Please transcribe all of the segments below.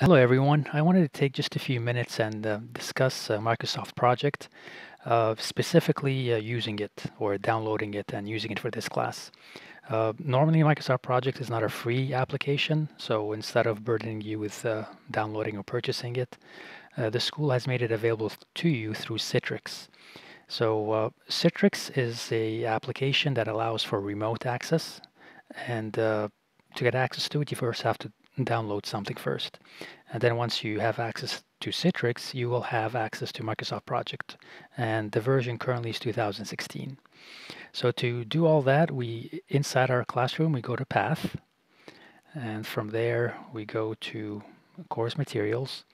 Hello everyone. I wanted to take just a few minutes and uh, discuss a Microsoft project, uh, specifically uh, using it or downloading it and using it for this class. Uh, normally Microsoft Project is not a free application, so instead of burdening you with uh, downloading or purchasing it, uh, the school has made it available to you through Citrix. So uh, Citrix is a application that allows for remote access and uh, to get access to it, you first have to download something first. And then once you have access to Citrix, you will have access to Microsoft Project. And the version currently is 2016. So to do all that, we inside our classroom, we go to Path. And from there, we go to course materials.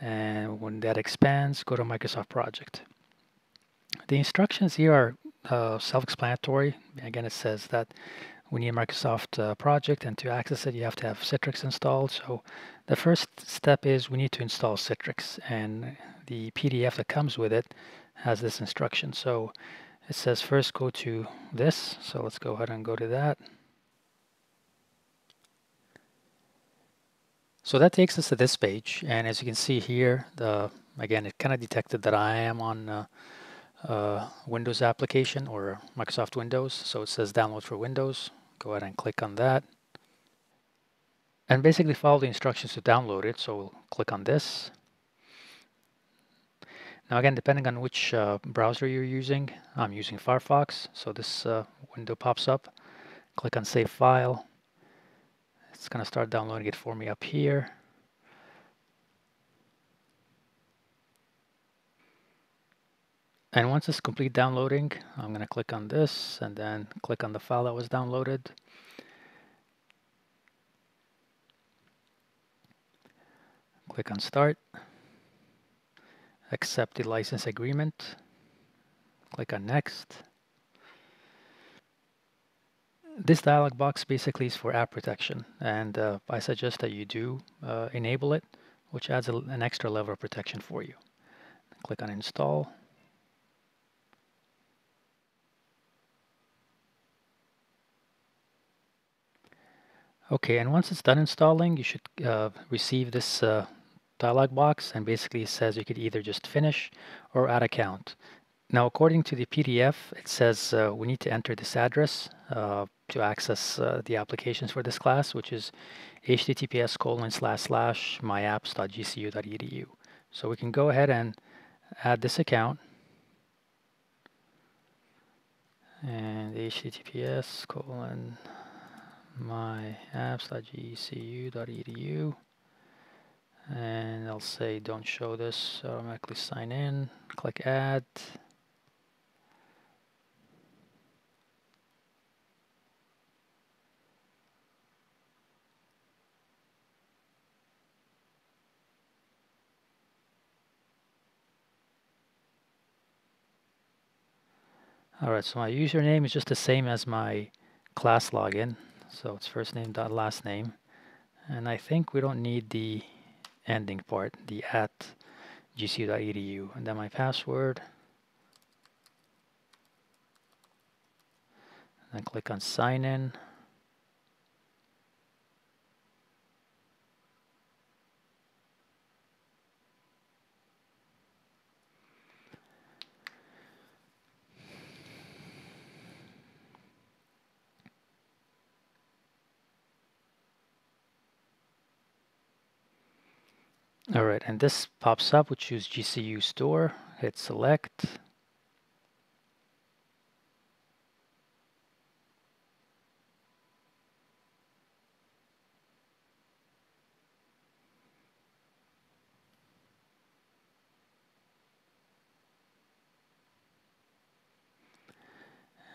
And when that expands, go to Microsoft Project. The instructions here are uh, self-explanatory. Again, it says that we need a Microsoft uh, project and to access it you have to have Citrix installed. So the first step is we need to install Citrix and the PDF that comes with it has this instruction. So it says first go to this. So let's go ahead and go to that. So that takes us to this page and as you can see here the again it kind of detected that I am on uh, Windows application or Microsoft Windows so it says download for Windows go ahead and click on that. And basically follow the instructions to download it. So we'll click on this. Now again, depending on which uh, browser you're using, I'm using Firefox. So this uh, window pops up. Click on Save File. It's going to start downloading it for me up here. And once it's complete downloading, I'm going to click on this and then click on the file that was downloaded. Click on Start. Accept the license agreement. Click on Next. This dialog box basically is for app protection and uh, I suggest that you do uh, enable it, which adds a, an extra level of protection for you. Click on Install. Okay, and once it's done installing, you should uh, receive this uh, dialog box and basically it says you could either just finish or add account. Now, according to the PDF, it says uh, we need to enter this address uh, to access uh, the applications for this class, which is https colon slash slash myapps.gcu.edu. So we can go ahead and add this account. And https colon my apps.gcu.edu and I'll say don't show this automatically sign in click add Alright, so my username is just the same as my class login. So it's first name dot last name. And I think we don't need the ending part, the at gcu.edu. And then my password. And then click on sign in. All right, and this pops up. We choose GCU store, hit select.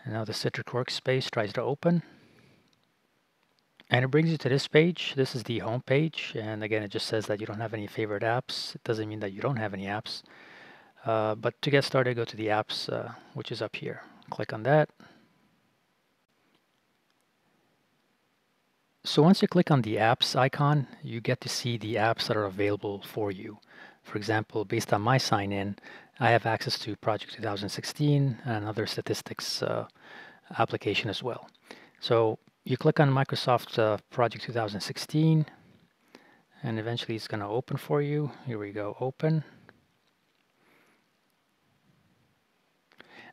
And now the Citrix workspace tries to open. And it brings you to this page. This is the home page. And again, it just says that you don't have any favorite apps. It doesn't mean that you don't have any apps. Uh, but to get started, go to the apps, uh, which is up here. Click on that. So once you click on the apps icon, you get to see the apps that are available for you. For example, based on my sign in, I have access to Project 2016 and another statistics uh, application as well. So you click on Microsoft uh, Project 2016 and eventually it's going to open for you. Here we go, open.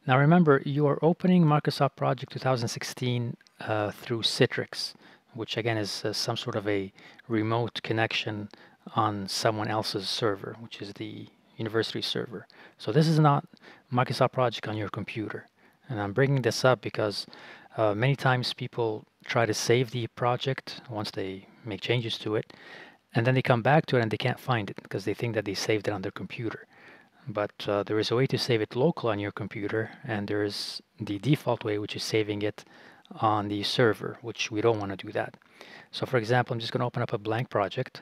Now remember, you are opening Microsoft Project 2016 uh, through Citrix, which again is uh, some sort of a remote connection on someone else's server, which is the university server. So this is not Microsoft Project on your computer. And I'm bringing this up because uh, many times people try to save the project once they make changes to it, and then they come back to it and they can't find it because they think that they saved it on their computer. But uh, there is a way to save it local on your computer, and there is the default way, which is saving it on the server, which we don't want to do that. So for example, I'm just going to open up a blank project.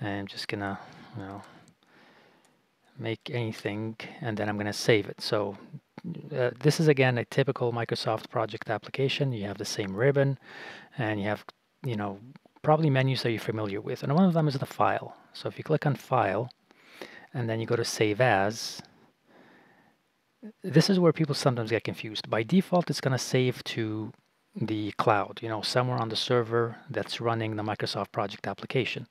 And I'm just going to, you know, make anything, and then I'm going to save it. So uh, this is again a typical Microsoft project application. You have the same ribbon, and you have, you know, probably menus that you're familiar with. And one of them is the file. So if you click on file, and then you go to save as, this is where people sometimes get confused. By default, it's going to save to the cloud, you know, somewhere on the server that's running the Microsoft project application.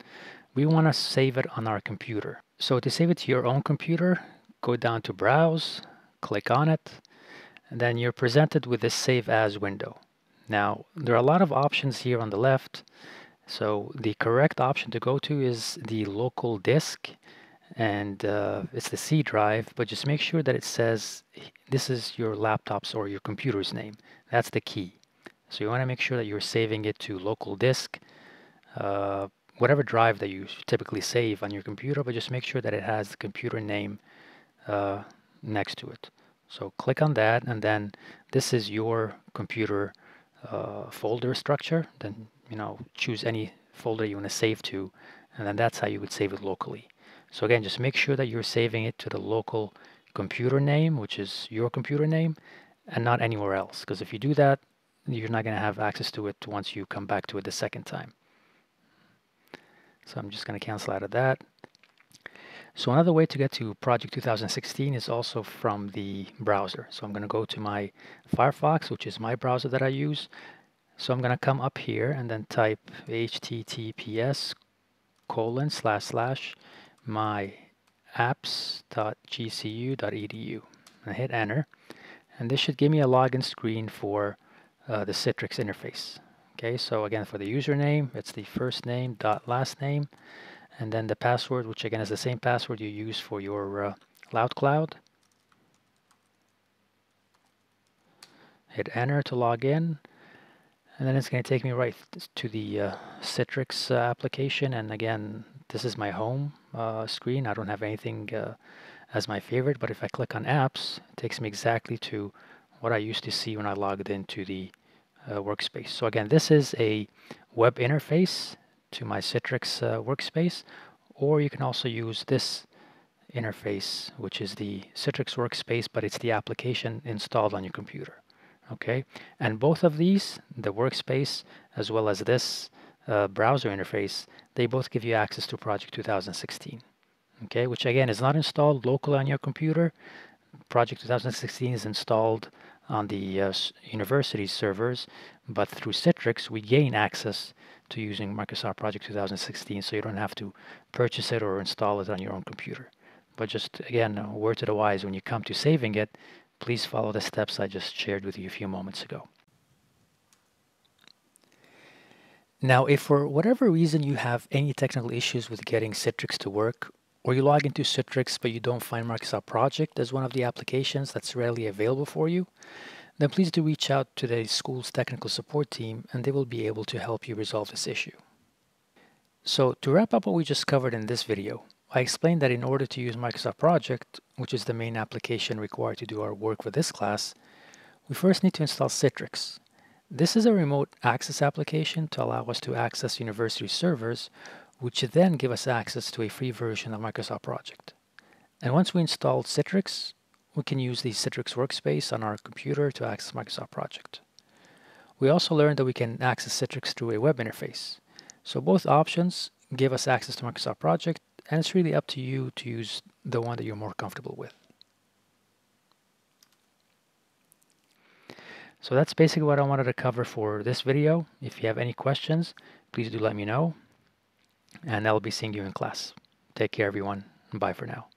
We want to save it on our computer. So to save it to your own computer, go down to Browse, click on it, and then you're presented with this Save As window. Now, there are a lot of options here on the left. So the correct option to go to is the local disk and uh, it's the C drive, but just make sure that it says this is your laptop's or your computer's name. That's the key. So you want to make sure that you're saving it to local disk, uh, whatever drive that you typically save on your computer, but just make sure that it has the computer name uh, next to it. So click on that, and then this is your computer uh, folder structure. Then you know choose any folder you want to save to, and then that's how you would save it locally. So again, just make sure that you're saving it to the local computer name, which is your computer name, and not anywhere else. Because if you do that, you're not going to have access to it once you come back to it the second time. So I'm just going to cancel out of that. So another way to get to Project 2016 is also from the browser. So I'm going to go to my Firefox, which is my browser that I use. So I'm going to come up here and then type https colon slash slash my apps.gcu.edu and hit enter and this should give me a login screen for uh, the Citrix interface okay so again for the username it's the first name dot last name and then the password which again is the same password you use for your uh, LoudCloud hit enter to log in and then it's going to take me right to the uh, Citrix uh, application and again this is my home uh, screen. I don't have anything uh, as my favorite, but if I click on apps, it takes me exactly to what I used to see when I logged into the uh, workspace. So again, this is a web interface to my Citrix uh, workspace, or you can also use this interface, which is the Citrix workspace, but it's the application installed on your computer. Okay, and both of these, the workspace as well as this uh, browser interface, they both give you access to Project 2016. Okay, which again is not installed locally on your computer. Project 2016 is installed on the uh, university servers, but through Citrix we gain access to using Microsoft Project 2016, so you don't have to purchase it or install it on your own computer. But just again, a word to the wise, when you come to saving it, please follow the steps I just shared with you a few moments ago. Now, if for whatever reason you have any technical issues with getting Citrix to work, or you log into Citrix but you don't find Microsoft Project as one of the applications that's readily available for you, then please do reach out to the school's technical support team and they will be able to help you resolve this issue. So to wrap up what we just covered in this video, I explained that in order to use Microsoft Project, which is the main application required to do our work for this class, we first need to install Citrix, this is a remote access application to allow us to access university servers, which should then give us access to a free version of Microsoft Project. And once we install Citrix, we can use the Citrix workspace on our computer to access Microsoft Project. We also learned that we can access Citrix through a web interface. So both options give us access to Microsoft Project, and it's really up to you to use the one that you're more comfortable with. So that's basically what I wanted to cover for this video. If you have any questions, please do let me know. And I'll be seeing you in class. Take care, everyone. Bye for now.